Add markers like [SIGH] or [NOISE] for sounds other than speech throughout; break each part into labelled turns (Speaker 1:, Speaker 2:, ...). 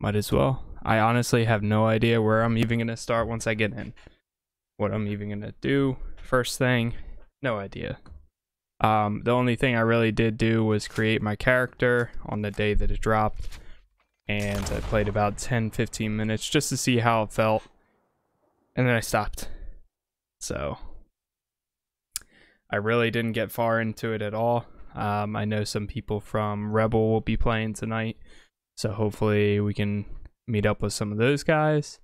Speaker 1: might as well. I honestly have no idea where I'm even gonna start once I get in. What I'm even gonna do first thing, no idea. Um, the only thing I really did do was create my character on the day that it dropped, and I played about 10-15 minutes just to see how it felt, and then I stopped. So I really didn't get far into it at all. Um, I know some people from Rebel will be playing tonight, so hopefully we can meet up with some of those guys.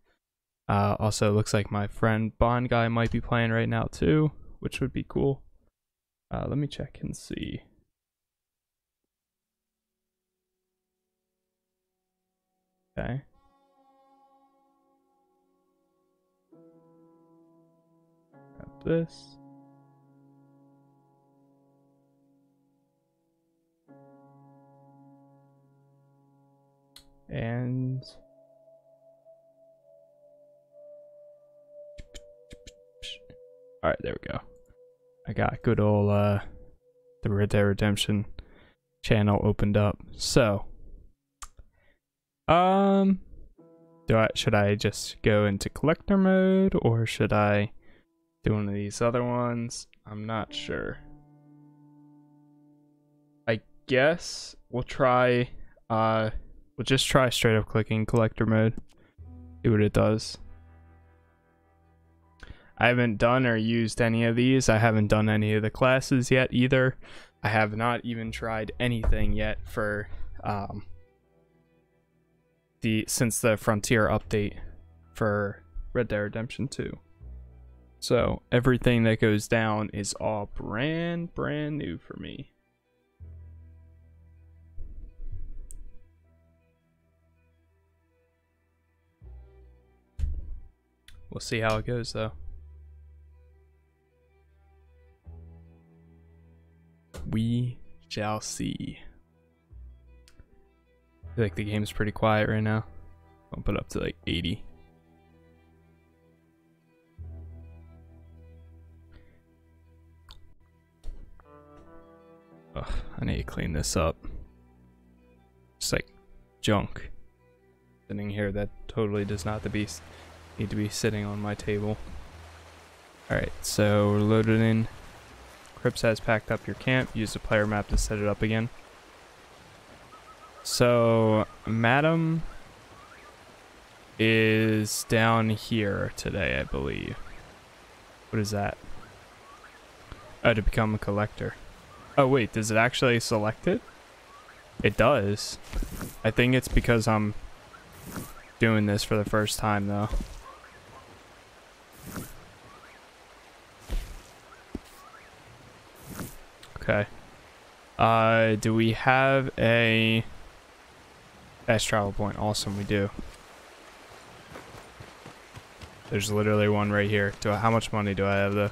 Speaker 1: Uh, also, it looks like my friend Bond guy might be playing right now too, which would be cool. Uh, let me check and see. Okay. This. And all right, there we go. I got good old uh the Red Dead Redemption channel opened up. So, um, do I should I just go into collector mode or should I do one of these other ones? I'm not sure. I guess we'll try uh we'll just try straight up clicking collector mode. See what it does. I haven't done or used any of these. I haven't done any of the classes yet either. I have not even tried anything yet for um, the since the Frontier update for Red Dead Redemption 2. So everything that goes down is all brand brand new for me. We'll see how it goes though. we shall see. I feel like the game's pretty quiet right now. I'll put up to like 80. Ugh, I need to clean this up. It's like junk sitting here that totally does not the be need to be sitting on my table. Alright, so we're loaded in Cripps has packed up your camp. Use the player map to set it up again. So, Madam is down here today, I believe. What is that? Oh, to become a collector. Oh, wait, does it actually select it? It does. I think it's because I'm doing this for the first time, though. Okay. Uh, do we have a fast travel point? Awesome, we do. There's literally one right here. Do I, how much money do I have though?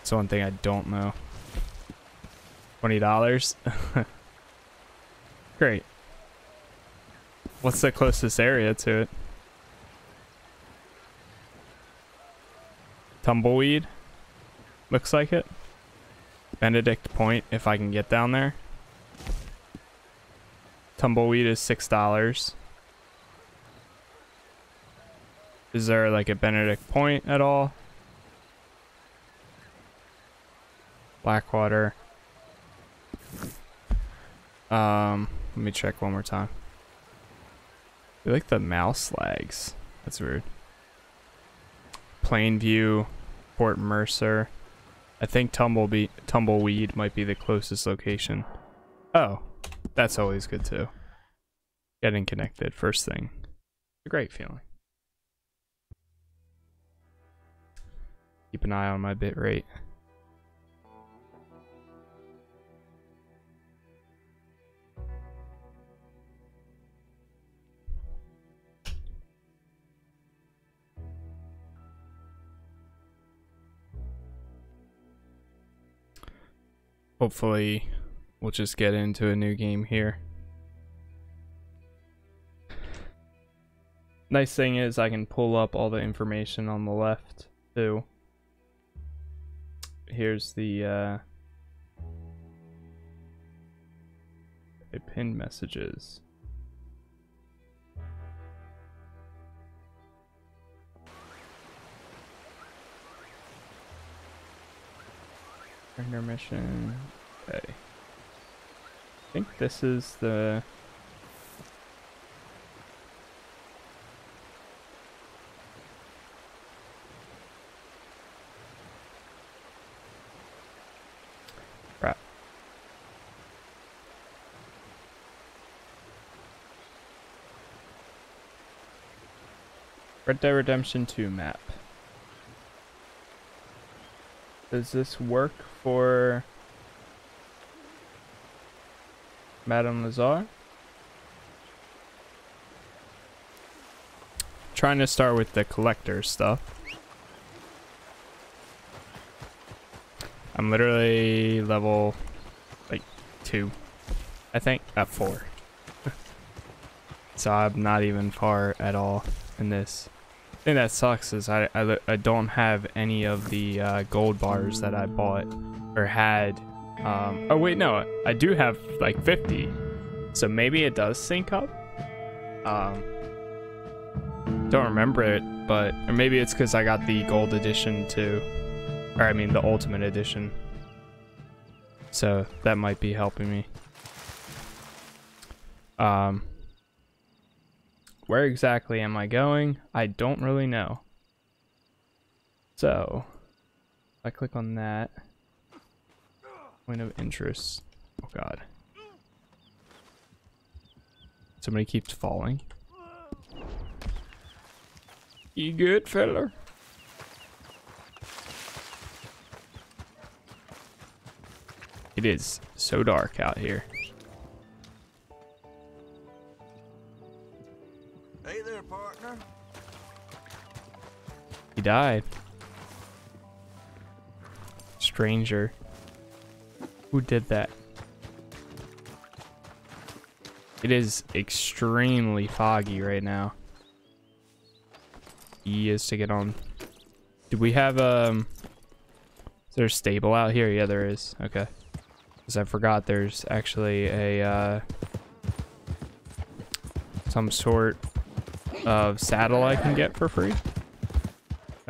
Speaker 1: It's one thing I don't know. Twenty dollars. [LAUGHS] Great. What's the closest area to it? Tumbleweed. Looks like it. Benedict Point if I can get down there. Tumbleweed is $6. Is there like a Benedict Point at all? Blackwater. Um, let me check one more time. I like the mouse lags. That's weird. Plainview, Fort Mercer. I think Tumblebee Tumbleweed might be the closest location. Oh, that's always good too. Getting connected first thing. a great feeling. Keep an eye on my bit hopefully we'll just get into a new game here. Nice thing is I can pull up all the information on the left too. Here's the uh, pinned messages. Intermission. Okay. I think this is the Red Dead Redemption 2 map. Does this work for Madame Nazar? Trying to start with the collector stuff. I'm literally level like two, I think, at four. [LAUGHS] so I'm not even far at all in this thing that sucks is I, I, I don't have any of the uh, gold bars that I bought or had. Um, oh wait, no, I do have like 50. So maybe it does sync up. Um, don't remember it, but or maybe it's because I got the gold edition too, or I mean the ultimate edition. So that might be helping me. Um, where exactly am I going? I don't really know. So, I click on that. Point of interest. Oh god. Somebody keeps falling. You good, feller? It is so dark out here. He died. Stranger. Who did that? It is extremely foggy right now. E is to get on. Do we have, um... Is there a stable out here? Yeah, there is. Okay. Because I forgot there's actually a, uh... Some sort of saddle I can get for free.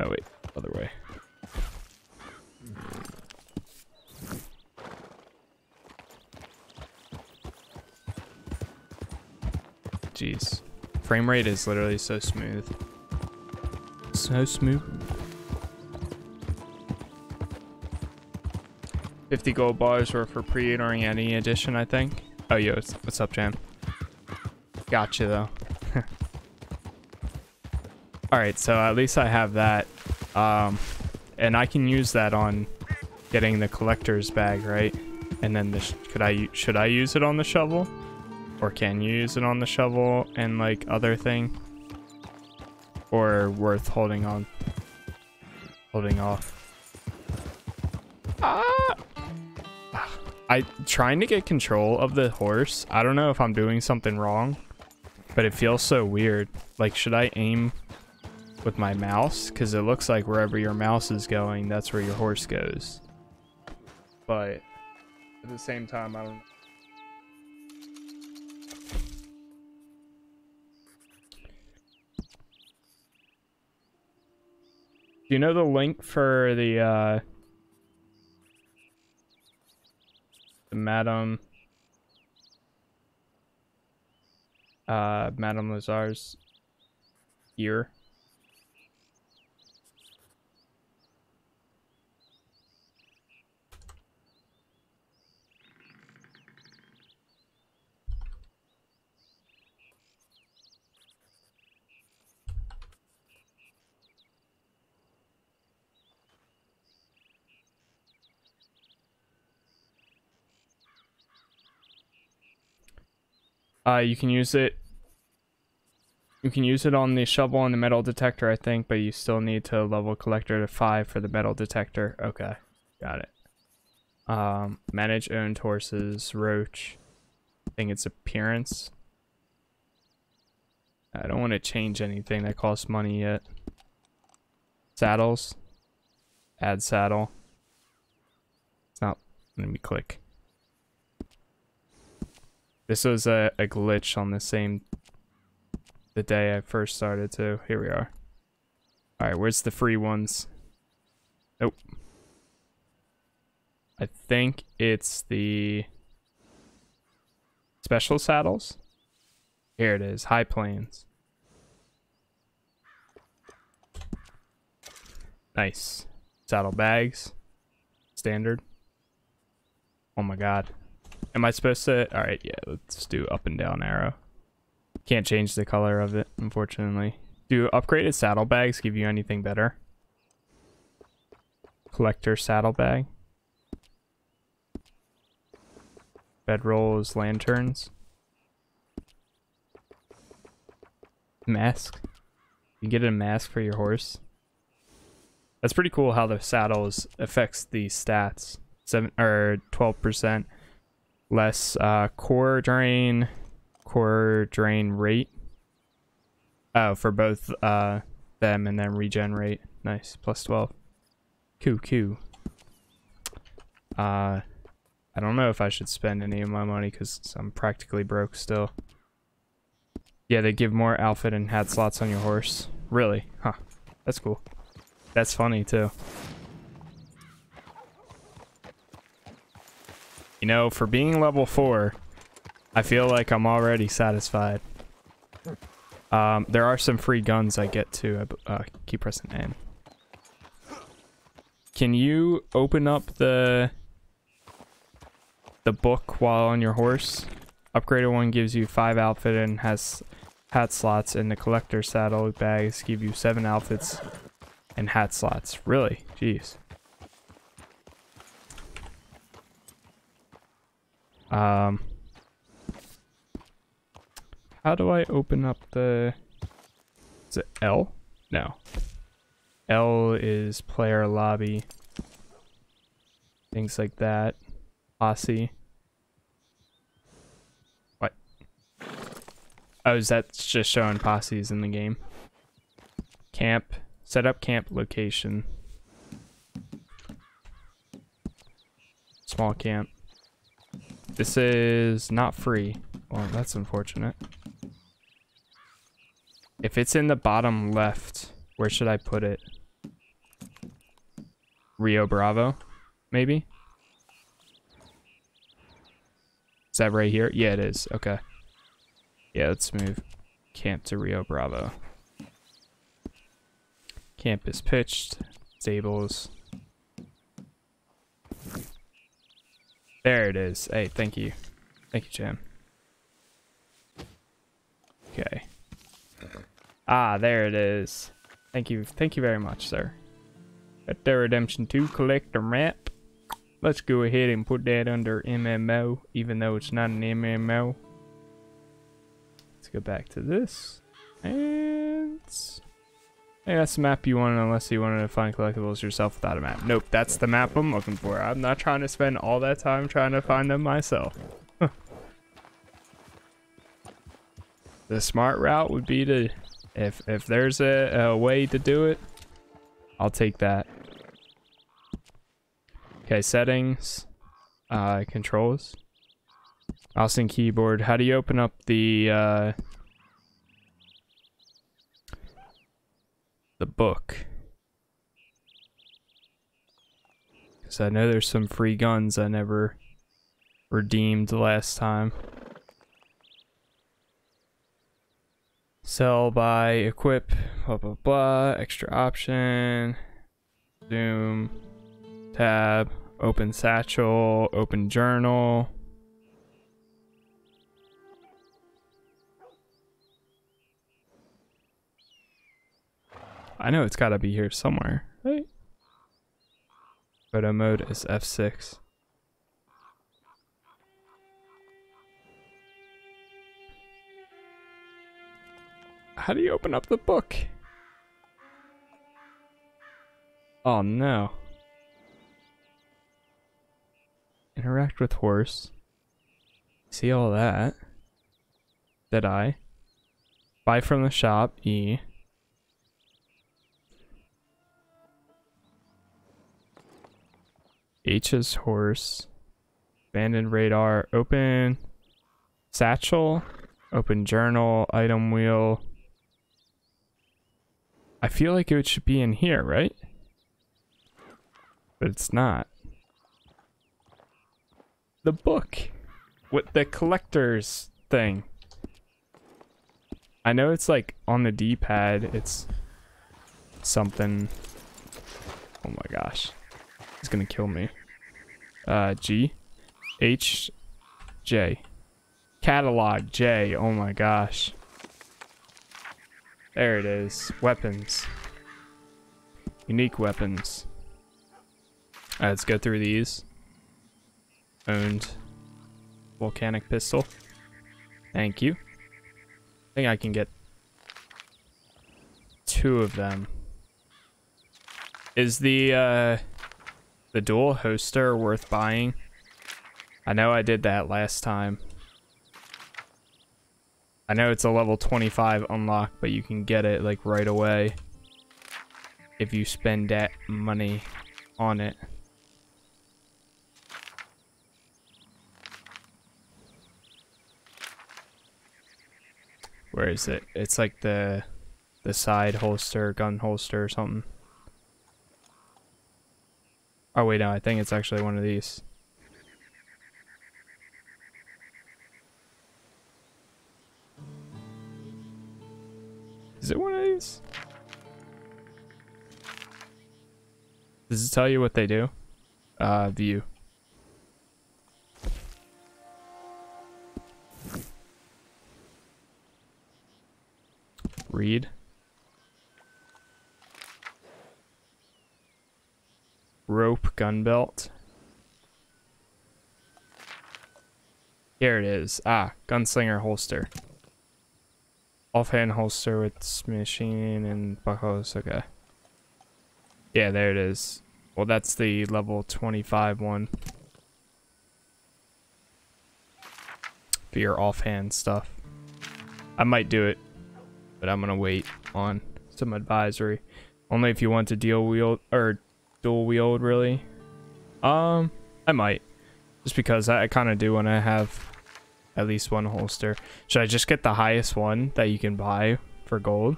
Speaker 1: Oh wait, other way. Jeez. Frame rate is literally so smooth. So smooth. 50 gold bars were for pre-ordering any edition, I think. Oh, yo, what's up, Jam? Gotcha, though. [LAUGHS] Alright, so at least I have that. Um, and I can use that on getting the collector's bag, right? And then the could I should I use it on the shovel? Or can you use it on the shovel and like other thing? Or worth holding on? Holding off. Ah! I trying to get control of the horse. I don't know if I'm doing something wrong, but it feels so weird. Like, should I aim with my mouse because it looks like wherever your mouse is going, that's where your horse goes. But at the same time, I don't. Do you know the link for the uh, the Madame uh, Madame Nazar's ear? Uh, you can use it. You can use it on the shovel and the metal detector, I think, but you still need to level collector to five for the metal detector. Okay, got it. Um, manage owned horses, roach. I think it's appearance. I don't want to change anything that costs money yet. Saddles. Add saddle. It's not. Let me click. This was a, a glitch on the same the day I first started too. Here we are. Alright, where's the free ones? Nope. I think it's the special saddles. Here it is, high plains. Nice. Saddle bags. Standard. Oh my god. Am I supposed to? Alright, yeah, let's do up and down arrow. Can't change the color of it, unfortunately. Do upgraded saddlebags give you anything better? Collector saddlebag. Bedrolls, lanterns. Mask. You get a mask for your horse. That's pretty cool how the saddles affects the stats. Seven or twelve percent less uh, core drain, core drain rate. Oh, for both uh, them and then regenerate. Nice, plus twelve. Cool, cool. Uh, I don't know if I should spend any of my money because I'm practically broke still. Yeah, they give more outfit and hat slots on your horse. Really? Huh. That's cool. That's funny too. You know, for being level 4, I feel like I'm already satisfied. Um, there are some free guns I get to. Uh, keep pressing N. Can you open up the the book while on your horse? Upgraded one gives you 5 outfit and has hat slots, and the collector saddle bags give you 7 outfits and hat slots. Really? Jeez. Um, how do I open up the... Is it L? No. L is player lobby. Things like that. Posse. What? Oh, is that just showing posses in the game? Camp. Set up camp location. Small camp. This is not free. Well, that's unfortunate. If it's in the bottom left, where should I put it? Rio Bravo, maybe? Is that right here? Yeah, it is. Okay. Yeah, let's move camp to Rio Bravo. Camp is pitched. Stables. There it is. Hey, thank you. Thank you, Jim. Okay. Ah, there it is. Thank you. Thank you very much, sir. At the Redemption 2 collector map. Let's go ahead and put that under MMO, even though it's not an MMO. Let's go back to this. And Hey, that's the map you wanted unless you wanted to find collectibles yourself without a map. Nope, that's the map I'm looking for. I'm not trying to spend all that time trying to find them myself. [LAUGHS] the smart route would be to, if, if there's a, a way to do it, I'll take that. Okay, settings, uh, controls, mouse and keyboard. How do you open up the, uh, the book. Because I know there's some free guns I never redeemed last time. Sell, buy, equip, blah blah blah, extra option, zoom, tab, open satchel, open journal. I know it's gotta be here somewhere, right? Photo mode is F6. How do you open up the book? Oh no. Interact with horse. See all that? Did I? Buy from the shop, E. H's horse. Abandoned radar. Open satchel. Open journal. Item wheel. I feel like it should be in here, right? But it's not. the book with the collector's thing. I know it's like on the D-pad, it's something. Oh my gosh. He's gonna kill me. Uh, G, H, J. Catalog J. Oh my gosh. There it is. Weapons. Unique weapons. Alright, let's go through these. Owned volcanic pistol. Thank you. I think I can get two of them. Is the uh the dual holster worth buying? I know I did that last time. I know it's a level 25 unlock, but you can get it like right away if you spend that money on it. Where is it? It's like the the side holster, gun holster or something. Oh wait, no, I think it's actually one of these. Is it one of these? Does it tell you what they do? Uh, view. Read. Rope gun belt. Here it is. Ah, gunslinger holster. Offhand holster with machine and buckles. Okay. Yeah, there it is. Well, that's the level 25 one. For your offhand stuff. I might do it, but I'm gonna wait on some advisory. Only if you want to deal wield or dual wield, really. Um, I might, just because I, I kind of do want to have at least one holster. Should I just get the highest one that you can buy for gold?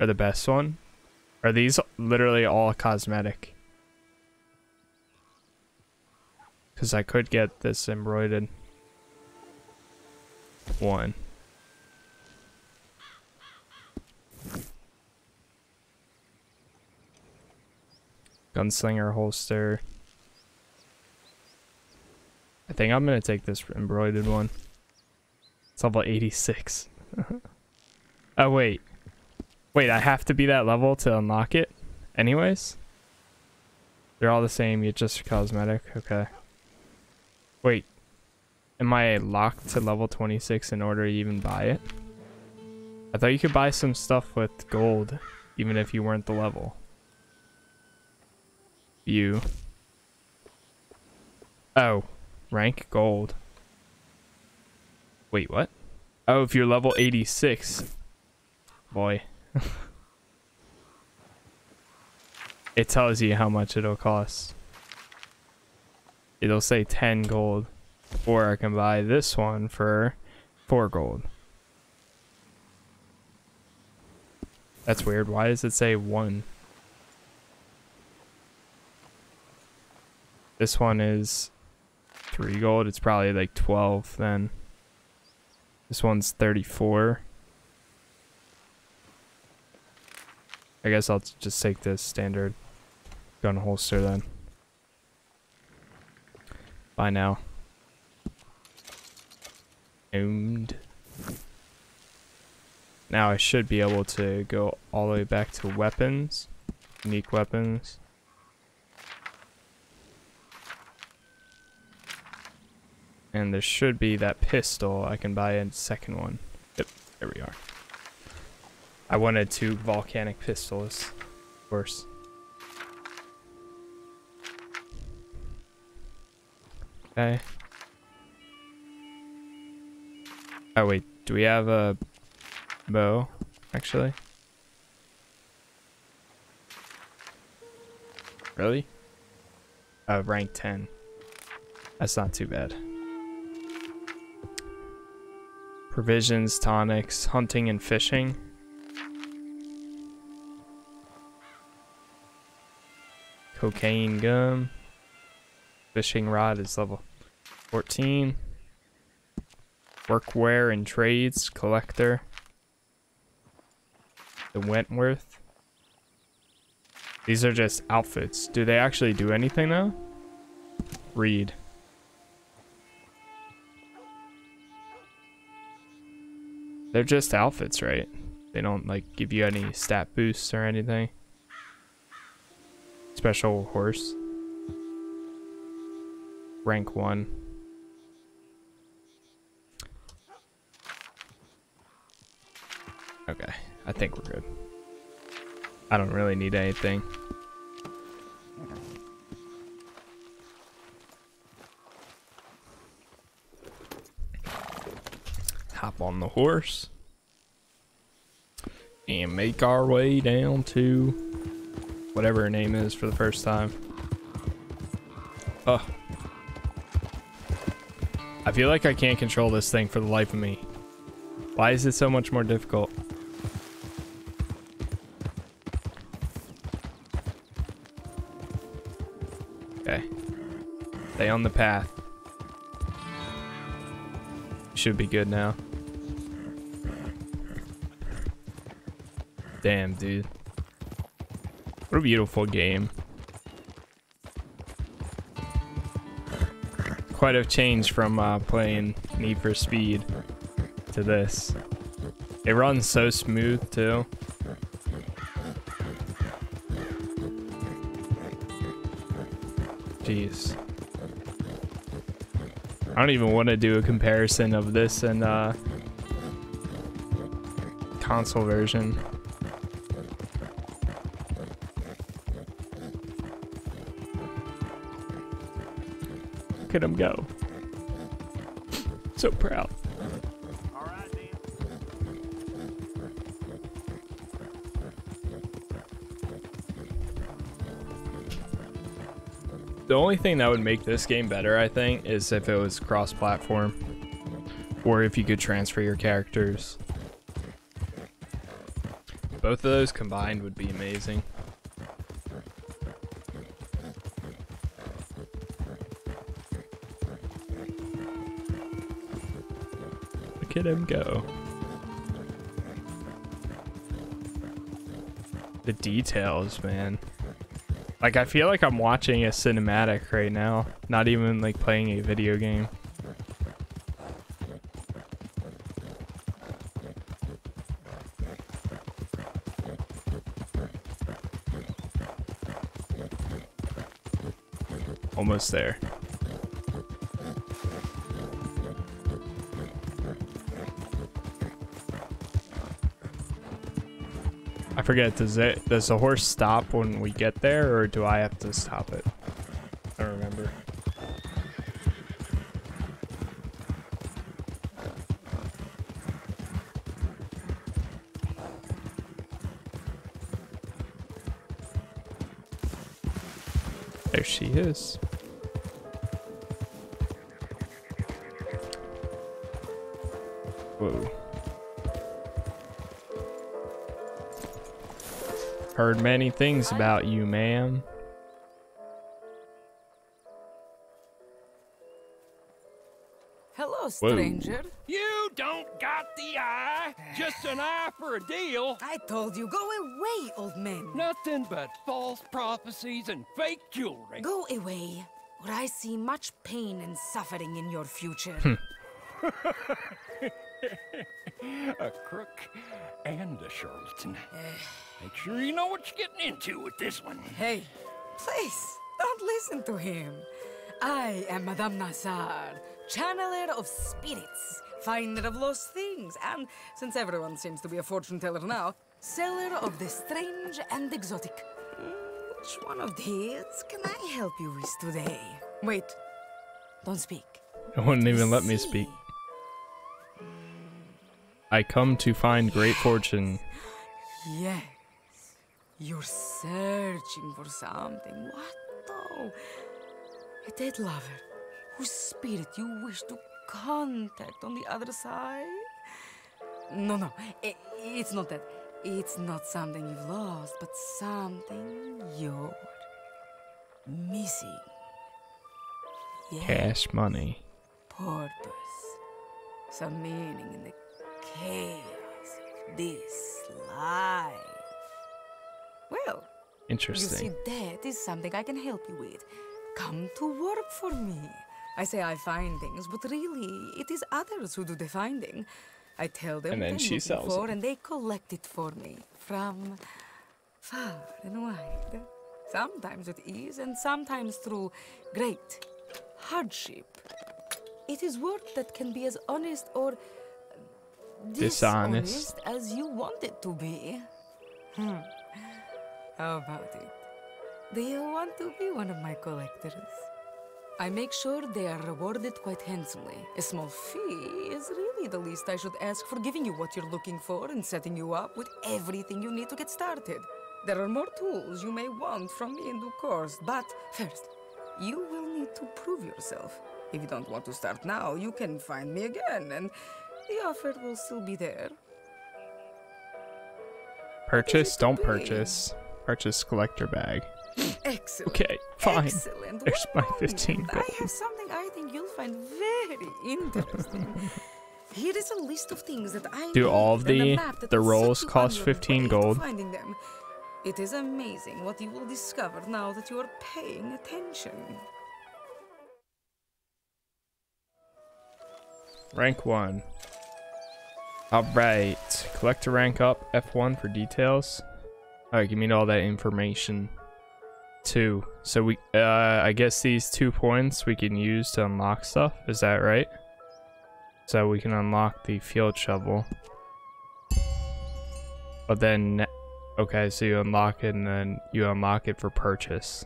Speaker 1: Or the best one? Are these literally all cosmetic? Because I could get this embroidered one. Gunslinger holster. I think I'm gonna take this embroidered one. It's level 86. [LAUGHS] oh wait. Wait, I have to be that level to unlock it? Anyways? They're all the same, it's just cosmetic. Okay. Wait. Am I locked to level 26 in order to even buy it? I thought you could buy some stuff with gold, even if you weren't the level. View. Oh, Rank gold. Wait, what? Oh, if you're level 86. Boy. [LAUGHS] it tells you how much it'll cost. It'll say 10 gold. Or I can buy this one for 4 gold. That's weird. Why does it say 1? This one is three gold. It's probably like 12 then. This one's 34. I guess I'll just take this standard gun holster then. Bye now. Owned. Now I should be able to go all the way back to weapons. Unique weapons. And there should be that pistol. I can buy a second one. Yep, there we are. I wanted two volcanic pistols, of course. Okay. Oh wait, do we have a bow, actually? Really? Uh, rank 10. That's not too bad. Provisions, tonics, hunting and fishing. Cocaine gum. Fishing rod is level 14. Workwear and trades collector. The Wentworth. These are just outfits. Do they actually do anything though? Read. They're just outfits, right? They don't like give you any stat boosts or anything. Special horse. Rank 1. Okay, I think we're good. I don't really need anything. On the horse and make our way down to whatever her name is for the first time. Oh. I feel like I can't control this thing for the life of me. Why is it so much more difficult? Okay. Stay on the path. Should be good now. Damn, dude. What a beautiful game. Quite a change from uh, playing Need for Speed to this. It runs so smooth, too. Jeez. I don't even want to do a comparison of this and uh, console version. At him go. So proud. The only thing that would make this game better, I think, is if it was cross-platform. Or if you could transfer your characters. Both of those combined would be amazing. At him go. The details, man. Like, I feel like I'm watching a cinematic right now. Not even, like, playing a video game. Almost there. Forget, does it does the horse stop when we get there or do I have to stop it? I don't remember. There she is. Heard many things about you, ma'am.
Speaker 2: Hello, stranger.
Speaker 3: Whoa. You don't got the eye. Just an eye for a deal.
Speaker 2: I told you, go away, old man.
Speaker 3: Nothing but false prophecies and fake jewelry.
Speaker 2: Go away, or I see much pain and suffering in your future. [LAUGHS] [LAUGHS]
Speaker 3: A crook and a charlatan. Make sure you know what you're getting into with this one.
Speaker 2: Hey, please, don't listen to him. I am Madame Nazar, channeler of spirits, finder of lost things, and since everyone seems to be a fortune teller now, seller of the strange and exotic. Which one of these can I help you with today? Wait, don't speak.
Speaker 1: It wouldn't even let me speak. I come to find great fortune.
Speaker 2: Yes. You're searching for something. What though? A dead lover whose spirit you wish to contact on the other side? No, no, i it's not that. It's not something you've lost, but something you're missing. Yeah.
Speaker 1: Cash money.
Speaker 2: Purpose. Some meaning in the chaos of this life. Well, interesting. you see, that is something I can help you with. Come to work for me. I say I find things, but really, it is others who do the finding. I tell them
Speaker 1: And then she sells
Speaker 2: for,
Speaker 1: it.
Speaker 2: and they collect it for me from far and wide. Sometimes with ease, and sometimes through great hardship. It is work that can be as honest or
Speaker 1: Dishonest.
Speaker 2: dishonest as you want it to be. Hmm. How about it? Do you want to be one of my collectors? I make sure they are rewarded quite handsomely. A small fee is really the least I should ask for giving you what you're looking for and setting you up with everything you need to get started. There are more tools you may want from me in due course, but first, you will need to prove yourself. If you don't want to start now, you can find me again, and the offer will still be there.
Speaker 1: Purchase, don't purchase. Purchase collector bag. [LAUGHS]
Speaker 2: Excellent.
Speaker 1: Okay, fine.
Speaker 2: Excellent.
Speaker 1: There's my 15 gold.
Speaker 2: I have something I think you'll find very [LAUGHS] interesting. Here is a list of things that I
Speaker 1: Do all of the- the rolls cost 15 gold?
Speaker 2: Finding them. It is amazing what you will discover now that you are paying attention.
Speaker 1: Rank 1. Alright. Collector rank up. F1 for details. Alright, give me all that information. 2. So we, uh, I guess these two points we can use to unlock stuff. Is that right? So we can unlock the field shovel. But then, okay, so you unlock it and then you unlock it for purchase.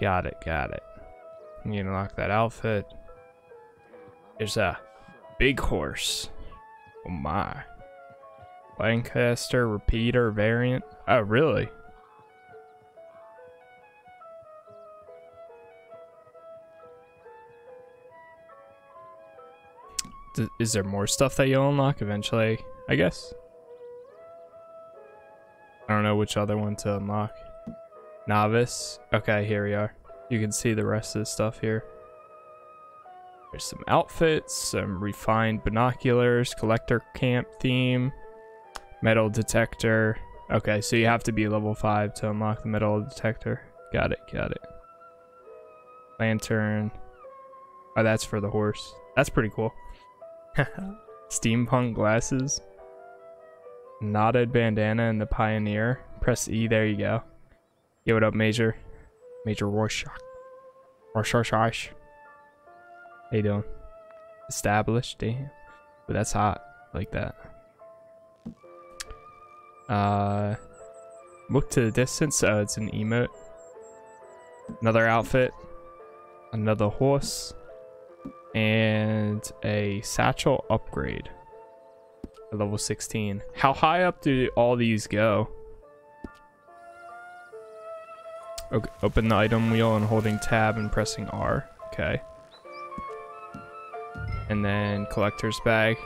Speaker 1: Got it, got it. You unlock that outfit. There's a big horse. Oh my. Lancaster repeater variant. Oh, really? D- is there more stuff that you'll unlock eventually? I guess. I don't know which other one to unlock. Novice. Okay, here we are. You can see the rest of the stuff here. There's some outfits, some refined binoculars, collector camp theme, metal detector. Okay, so you have to be level 5 to unlock the metal detector. Got it, got it. Lantern. Oh, that's for the horse. That's pretty cool. [LAUGHS] Steampunk glasses. Knotted bandana and the pioneer. Press E, there you go. Yo, what up, Major? Major Rorschach. Rorschach. How you doing? Established, damn. But that's hot, like that. Uh, look to the distance. Oh, it's an emote. Another outfit. Another horse. And a satchel upgrade. Level 16. How high up do all these go? Okay, open the item wheel and holding tab and pressing R. Okay. And then collector's bag.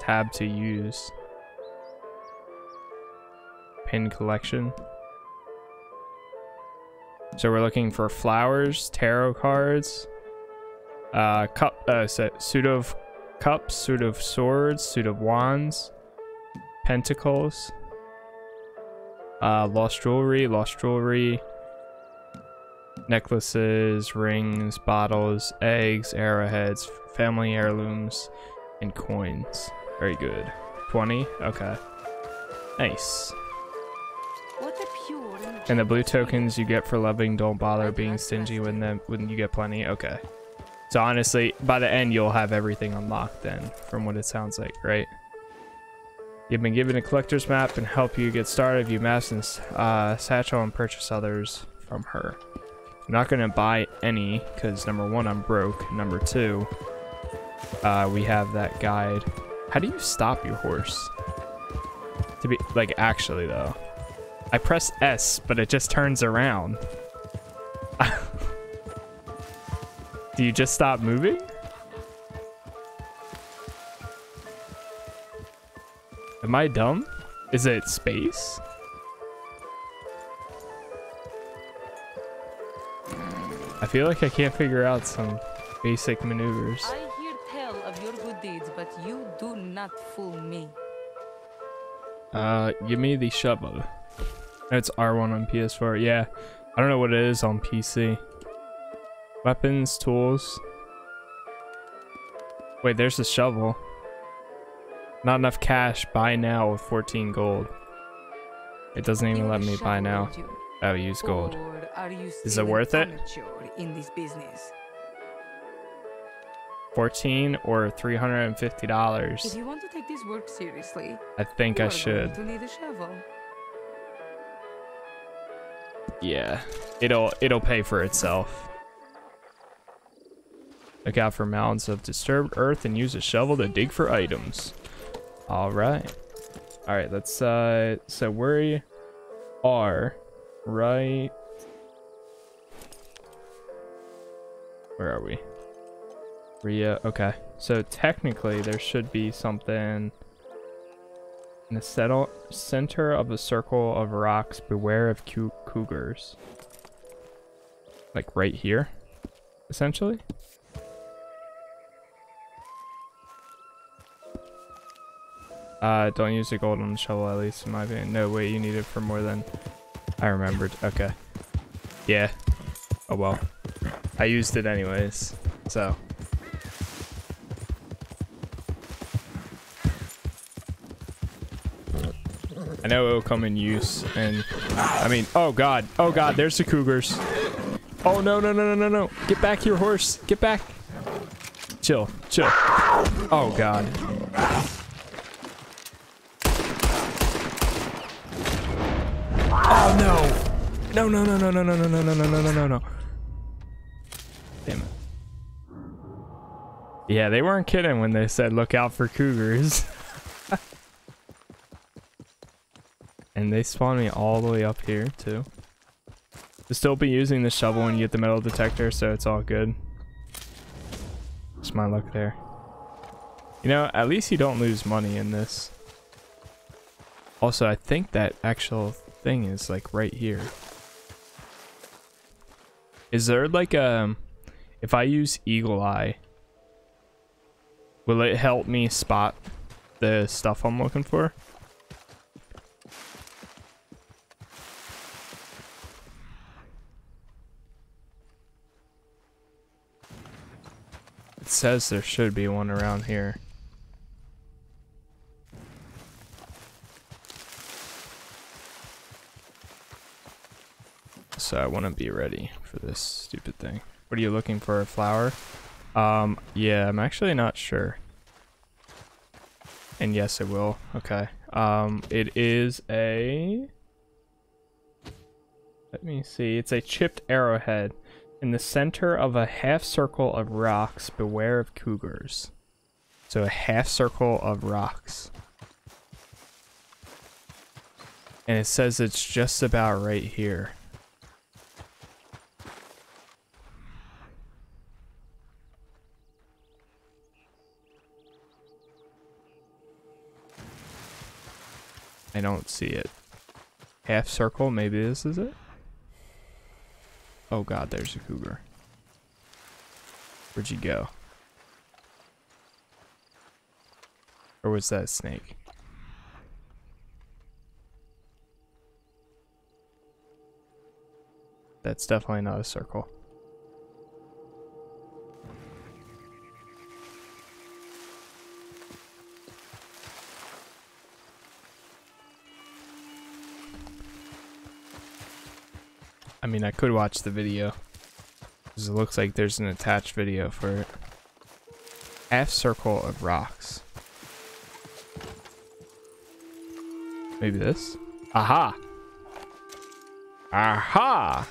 Speaker 1: Tab to use. Pin collection. So we're looking for flowers, tarot cards, uh, cup, uh, suit of cups, suit of swords, suit of wands, pentacles, uh, lost jewelry, lost jewelry, necklaces, rings, bottles, eggs, arrowheads, family heirlooms, and coins. Very good. 20? Okay. Nice.
Speaker 2: What a pure and
Speaker 1: And the blue tokens you get for loving don't bother being stingy when them when you get plenty. Okay. So honestly, by the end you'll have everything unlocked then, from what it sounds like, right? You've been given a collector's map and help you get started. You mass and uh, satchel and purchase others from her. I'm not gonna buy any because number one, I'm broke. Number two, uh, we have that guide. How do you stop your horse? To be like actually though. I press S, but it just turns around. [LAUGHS] Do you just stop moving? Am I dumb? Is it space? I feel like I can't figure out some basic maneuvers.
Speaker 2: I hear tell of your good deeds, but you do not fool me.
Speaker 1: Uh, give me the shovel. It's R1 on PS4. Yeah, I don't know what it is on PC. Weapons, tools. Wait, there's a shovel. Not enough cash. Buy now with 14 gold. It doesn't even let me buy now.
Speaker 2: you?
Speaker 1: Oh, use gold.
Speaker 2: Are
Speaker 1: it worth it?
Speaker 2: in this business?
Speaker 1: 14 or $350.
Speaker 2: you want to take this work seriously,
Speaker 1: I think I should.
Speaker 2: to need a shovel.
Speaker 1: Yeah, it'll it'll pay for itself. Look out for mounds of disturbed earth and use a shovel to dig for items. All right, all right. Let's uh. So we are right. Where are we? Ria. Okay. So technically, there should be something. In the settle center of a circle of rocks, beware of cou- cougars. Like right here, essentially. Uh, don't use the golden shovel, at least in my opinion. No, wait, you need it for more than I remembered. Okay. Yeah. Oh well. I used it anyways, so. I know it'll come in use, and I mean, oh god, oh god, there's the cougars. Oh no, no, no, no, no, no! Get back here, horse! Get back! Chill, chill. Oh god. Oh no! No, no, no, no, no, no, no, no, no, no, no, no, no. Damn it. Yeah, they weren't kidding when they said look out for cougars. And they spawn me all the way up here, too. You'll still be using the shovel when you get the metal detector, so it's all good. Just my luck there. You know, at least you don't lose money in this. Also, I think that actual thing is, like, right here. Is there, like, a, If I use Eagle Eye... Will it help me spot the stuff I'm looking for? It says there should be one around here. So I want to be ready for this stupid thing. What are you looking for? A flower? Um, yeah, I'm actually not sure. And yes, it will. Okay. Um, it is a... Let me see. It's a chipped arrowhead. In the center of a half circle of rocks, beware of cougars. So a half circle of rocks. And it says it's just about right here. I don't see it. Half circle, maybe this is it? Oh god, there's a cougar. Where'd you go? Or was that a snake? That's definitely not a circle. I mean, I could watch the video. Because it looks like there's an attached video for it. Half circle of rocks. Maybe this? Aha! Aha!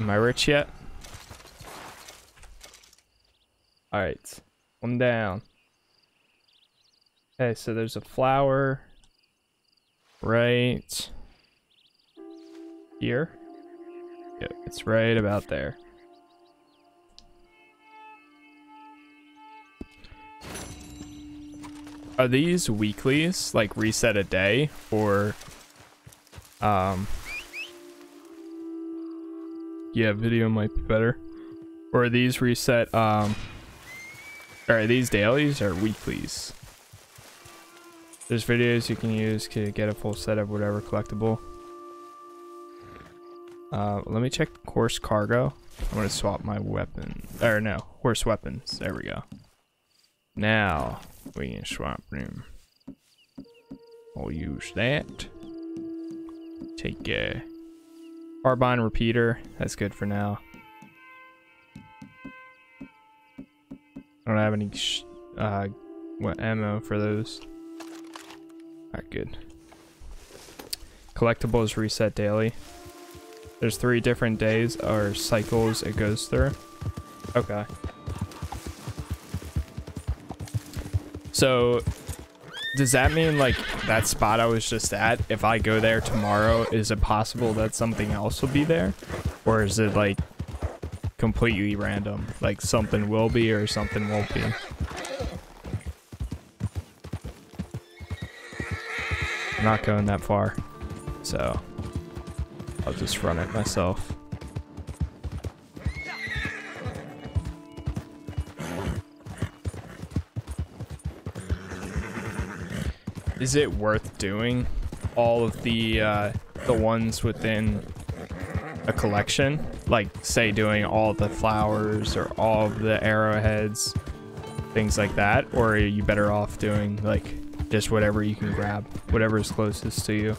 Speaker 1: Am I rich yet? Alright. One down. Okay, so there's a flower right here. Yep, it's right about there. Are these weeklies, like reset a day, or um yeah, video might be better. Or are these reset um are these dailies or weeklies? There's videos you can use to get a full set of whatever collectible. Uh, let me check horse cargo. I'm gonna swap my weapon. Or no, horse weapons. There we go. Now we can swap room. I'll use that. Take a carbine repeater. That's good for now. I don't have any uh, what ammo for those. Alright, good. Collectibles reset daily. There's three different days or cycles it goes through. Okay. So, does that mean like that spot I was just at, if I go there tomorrow, is it possible that something else will be there? Or is it like completely random? Like something will be or something won't be? Not going that far, so I'll just run it myself. Is it worth doing all of the uh, the ones within a collection? Like, say, doing all the flowers or all of the arrowheads, things like that? Or are you better off doing, like, just whatever you can grab, whatever is closest to you?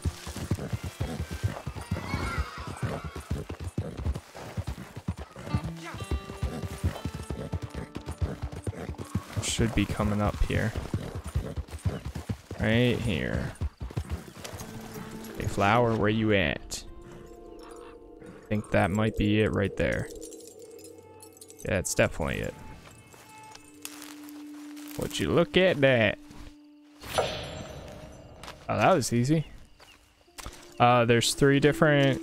Speaker 1: Should be coming up here. Right here. Hey, flower, where you at? I think that might be it right there. Yeah, it's definitely it. Would you look at that? Oh, that was easy. Uh, there's three different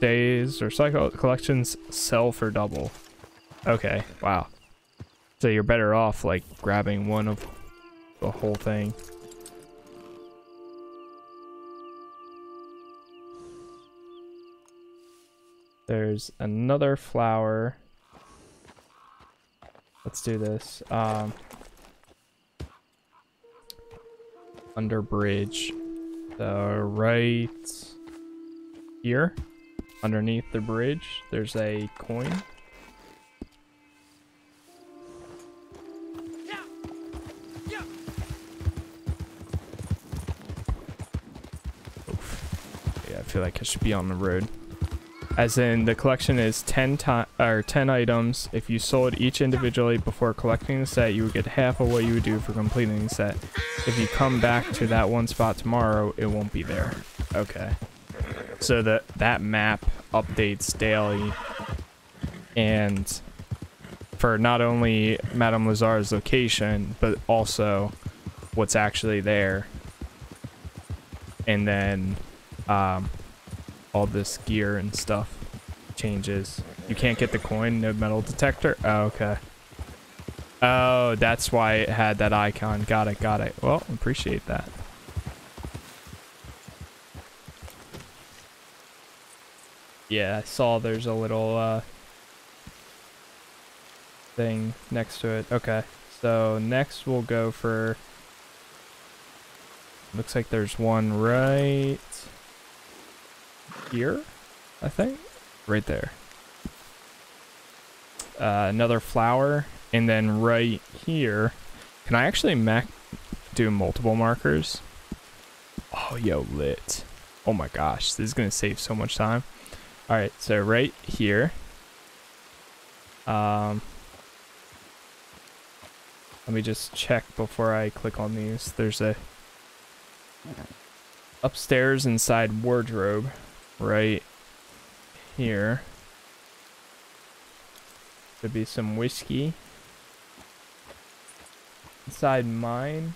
Speaker 1: days or cycle collections sell for double. Okay, wow. So you're better off like grabbing one of the whole thing. There's another flower. Let's do this. Um, under bridge. So right here, underneath the bridge, there's a coin. Oof. Yeah, I feel like I should be on the road. As in, the collection is 10 or 10 items. If you sold each individually before collecting the set, you would get half of what you would do for completing the set. If you come back to that one spot tomorrow, it won't be there. Okay. So that that map updates daily. And for not only Madame Nazar's location, but also what's actually there. And then um, all this gear and stuff changes. You can't get the coin, no metal detector? Oh, okay. Oh, that's why it had that icon. Got it, got it. Well, appreciate that. Yeah, I saw there's a little uh, thing next to it. Okay, so next we'll go for... Looks like there's one right here, I think. Right there. Uh, another flower. And then right here, can I actually mac do multiple markers? Oh, yo, lit. Oh my gosh, this is going to save so much time. All right, so right here. Um, let me just check before I click on these. There's a upstairs inside wardrobe right here. Could be some whiskey. Inside mine,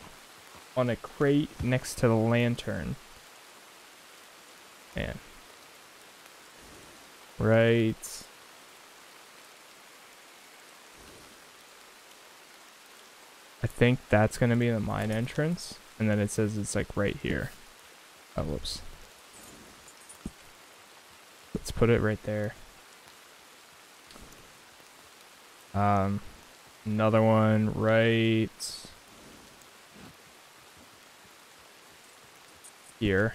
Speaker 1: on a crate next to the lantern. Man. Right. I think that's going to be the mine entrance. And then it says it's like right here. Oh, whoops. Let's put it right there. Um, another one right here.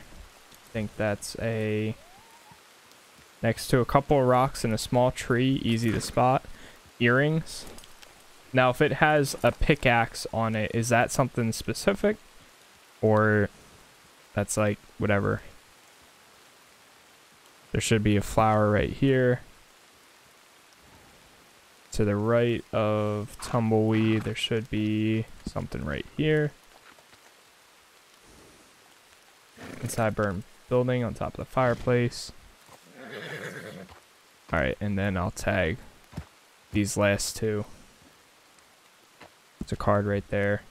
Speaker 1: I think that's a next to a couple rocks and a small tree, easy to spot. Earrings. Now, if it has a pickaxe on it, is that something specific? Or that's like whatever. There should be a flower right here. To the right of tumbleweed, there should be something right here. Inside burn building on top of the fireplace. Alright, and then I'll tag these last two. It's a card right there.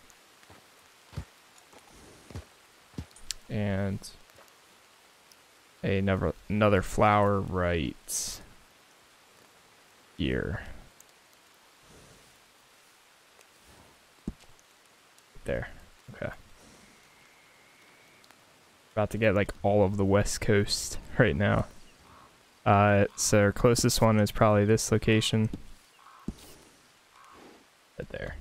Speaker 1: And another another flower right here. There. Okay. About to get like all of the west coast right now. Uh, so our closest one is probably this location. Right there.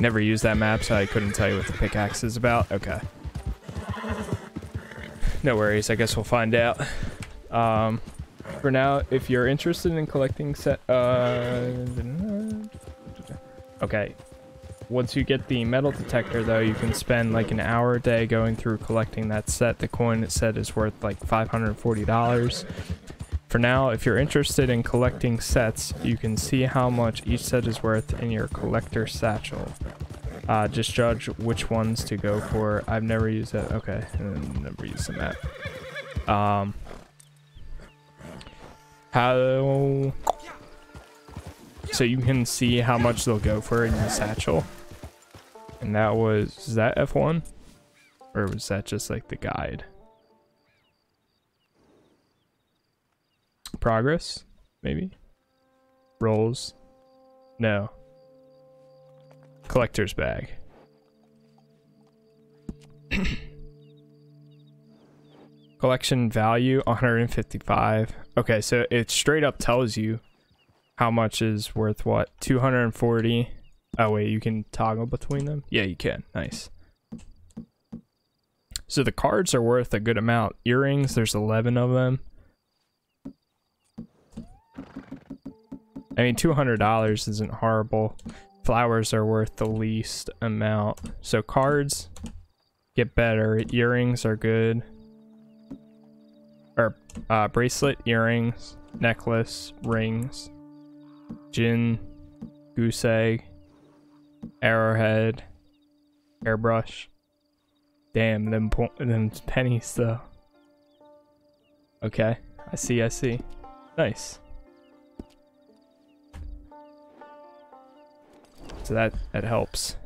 Speaker 1: Never used that map, so I couldn't tell you what the pickaxe is about. Okay. No worries, I guess we'll find out. Um, for now, if you're interested in collecting set, uh, okay. Once you get the metal detector, though, you can spend like an hour a day going through collecting that set. The coin set is worth like $540. For now, if you're interested in collecting sets, you can see how much each set is worth in your collector satchel. Uh, just judge which ones to go for. I've never used that. Okay, never used the map. Um, how? So you can see how much they'll go for in the satchel. And that was, is that F1? Or was that just like the guide? Progress? Maybe? Rolls? No. Collector's bag. [COUGHS] Collection value 155. Okay, so it straight up tells you how much is worth what? 240. Oh wait, you can toggle between them? Yeah, you can. Nice. So the cards are worth a good amount. Earrings, there's 11 of them. I mean, $200 isn't horrible. Flowers are worth the least amount. So cards get better. Earrings are good. Or uh, bracelet, earrings, necklace, rings, gin, goose egg, arrowhead, airbrush. Damn, them, them pennies though. Okay, I see, I see. Nice. So that, that helps.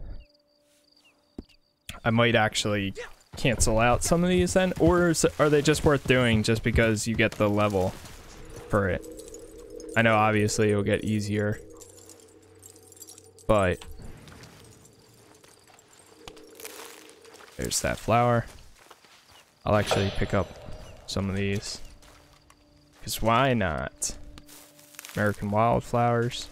Speaker 1: I might actually cancel out some of these then? Or is, are they just worth doing just because you get the level for it? I know obviously it'll get easier. But... There's that flower. I'll actually pick up some of these. Because why not? American wildflowers.